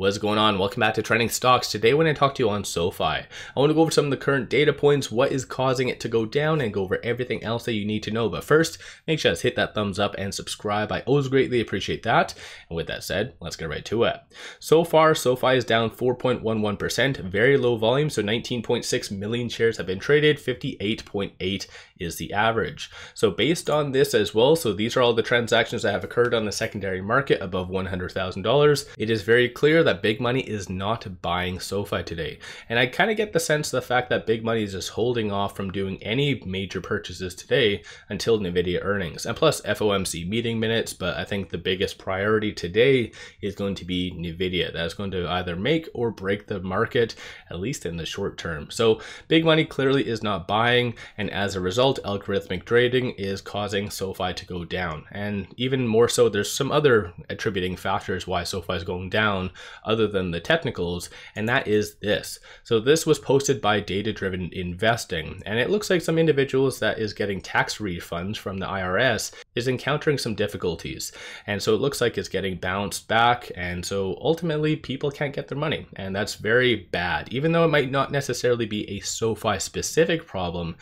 What's going on? Welcome back to Trending Stocks. Today, when I talk to you on SoFi, I want to go over some of the current data points, what is causing it to go down, and go over everything else that you need to know. But first, make sure to hit that thumbs up and subscribe. I always greatly appreciate that. And with that said, let's get right to it. So far, SoFi is down 4.11%, very low volume, so 19.6 million shares have been traded, 58.8 is the average. So based on this as well, so these are all the transactions that have occurred on the secondary market above $100,000, it is very clear that that big money is not buying SoFi today. And I kind of get the sense of the fact that big money is just holding off from doing any major purchases today until NVIDIA earnings. And plus FOMC meeting minutes, but I think the biggest priority today is going to be NVIDIA. That's going to either make or break the market, at least in the short term. So big money clearly is not buying. And as a result, algorithmic trading is causing SoFi to go down. And even more so, there's some other attributing factors why SoFi is going down other than the technicals, and that is this. So this was posted by Data Driven Investing, and it looks like some individuals that is getting tax refunds from the IRS is encountering some difficulties. And so it looks like it's getting bounced back, and so ultimately people can't get their money, and that's very bad. Even though it might not necessarily be a SoFi specific problem,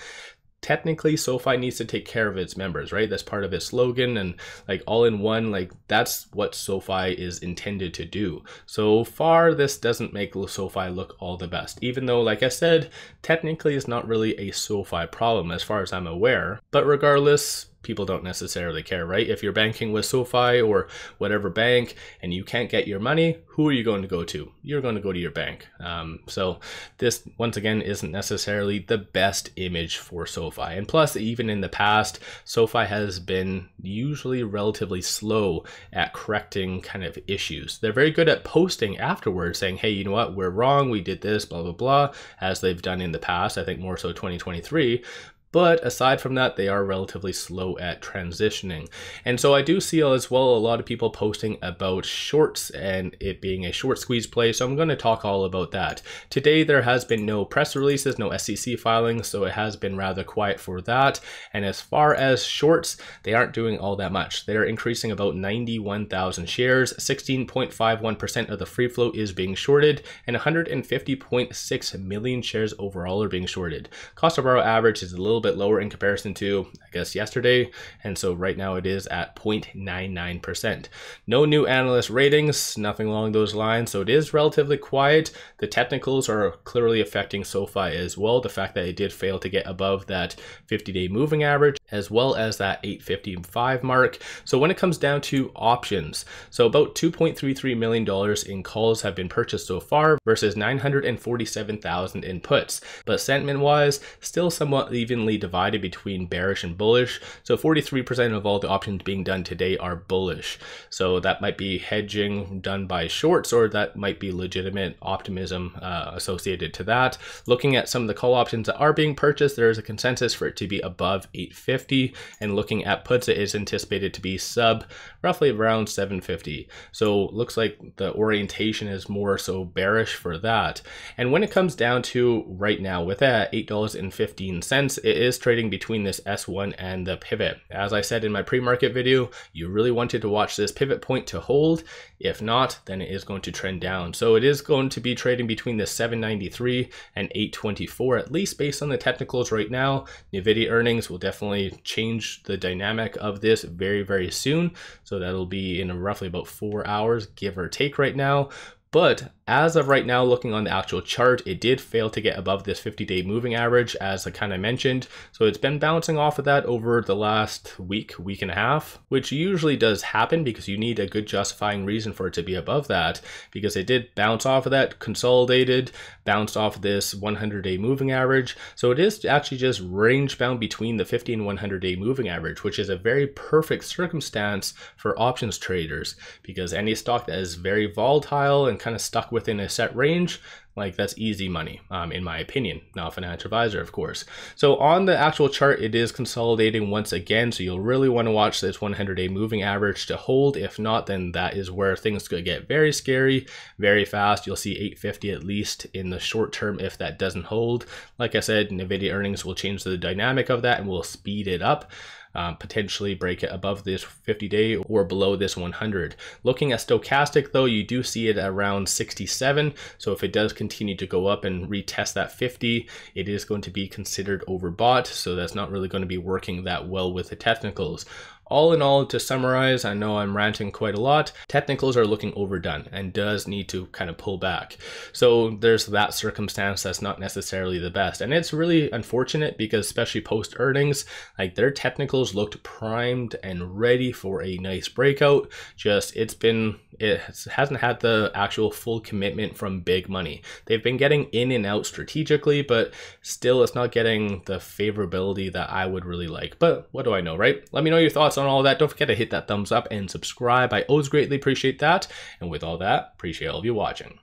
technically SoFi needs to take care of its members, right? That's part of its slogan and like all in one, like that's what SoFi is intended to do. So far, this doesn't make SoFi look all the best, even though, like I said, technically it's not really a SoFi problem as far as I'm aware. But regardless, people don't necessarily care, right? If you're banking with SoFi or whatever bank and you can't get your money, who are you going to go to? You're going to go to your bank. Um, so this, once again, isn't necessarily the best image for SoFi. And plus, even in the past, SoFi has been usually relatively slow at correcting kind of issues. They're very good at posting afterwards saying, hey, you know what, we're wrong, we did this, blah, blah, blah, as they've done in the past, I think more so 2023. But aside from that, they are relatively slow at transitioning. And so I do see as well a lot of people posting about shorts and it being a short squeeze play. So I'm going to talk all about that. Today, there has been no press releases, no SEC filings. So it has been rather quiet for that. And as far as shorts, they aren't doing all that much. They're increasing about 91,000 shares. 16.51% of the free float is being shorted and 150.6 million shares overall are being shorted. Cost of borrow average is a little little bit lower in comparison to, I guess, yesterday. And so right now it is at 0.99%. No new analyst ratings, nothing along those lines. So it is relatively quiet. The technicals are clearly affecting SoFi as well. The fact that it did fail to get above that 50 day moving average, as well as that 855 mark. So when it comes down to options, so about $2.33 million in calls have been purchased so far versus 947,000 in puts. But sentiment wise, still somewhat evenly divided between bearish and bullish. So 43% of all the options being done today are bullish. So that might be hedging done by shorts or that might be legitimate optimism uh, associated to that. Looking at some of the call options that are being purchased, there is a consensus for it to be above 850 and looking at puts, it is anticipated to be sub roughly around 750. So looks like the orientation is more so bearish for that. And when it comes down to right now with that $8.15, it is trading between this S1 and the pivot. As I said in my pre-market video, you really wanted to watch this pivot point to hold. If not, then it is going to trend down. So it is going to be trading between the 793 and 824, at least based on the technicals right now. NVIDIA earnings will definitely change the dynamic of this very, very soon. So that'll be in roughly about four hours, give or take right now. But as of right now, looking on the actual chart, it did fail to get above this 50-day moving average, as I kind of mentioned. So it's been bouncing off of that over the last week, week and a half, which usually does happen because you need a good justifying reason for it to be above that, because it did bounce off of that, consolidated, bounced off of this 100-day moving average. So it is actually just range bound between the 50 and 100-day moving average, which is a very perfect circumstance for options traders, because any stock that is very volatile and kind of stuck within a set range, like that's easy money, um, in my opinion. Not a financial advisor, of course. So on the actual chart, it is consolidating once again. So you'll really want to watch this 100-day moving average to hold. If not, then that is where things could get very scary, very fast. You'll see 850 at least in the short term if that doesn't hold. Like I said, NVIDIA earnings will change the dynamic of that and will speed it up. Um, potentially break it above this 50 day or below this 100. Looking at stochastic though, you do see it around 67. So if it does continue to go up and retest that 50, it is going to be considered overbought. So that's not really going to be working that well with the technicals. All in all, to summarize, I know I'm ranting quite a lot. Technicals are looking overdone and does need to kind of pull back. So there's that circumstance that's not necessarily the best. And it's really unfortunate because especially post earnings, like their technicals looked primed and ready for a nice breakout. Just it's been it hasn't had the actual full commitment from big money. They've been getting in and out strategically, but still it's not getting the favorability that I would really like. But what do I know, right? Let me know your on all that. Don't forget to hit that thumbs up and subscribe. I always greatly appreciate that. And with all that, appreciate all of you watching.